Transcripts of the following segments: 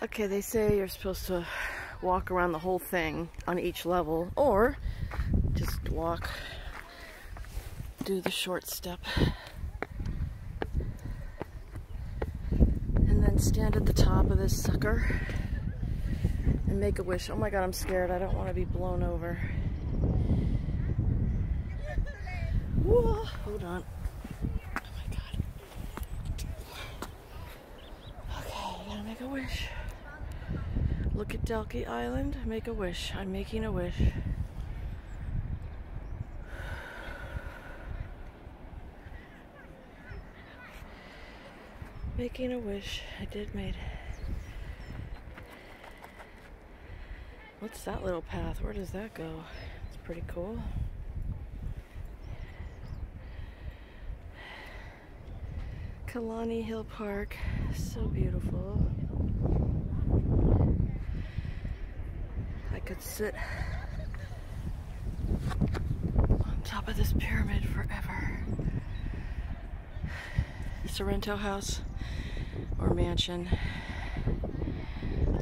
Okay, they say you're supposed to walk around the whole thing on each level, or just walk, do the short step, and then stand at the top of this sucker and make a wish. Oh my god, I'm scared. I don't want to be blown over. Whoa, hold on. Oh my god. Okay, gotta make a wish. Look at Dalkey Island, make a wish. I'm making a wish. Making a wish. I did made What's that little path? Where does that go? It's pretty cool. Killiney Hill Park, so beautiful. I could sit on top of this pyramid forever. Sorrento House or mansion.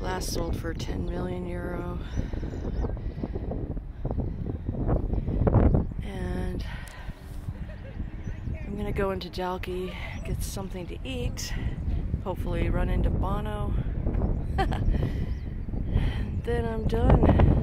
Last sold for 10 million euro. And I'm gonna go into Dalkey, get something to eat, hopefully run into Bono. then I'm done.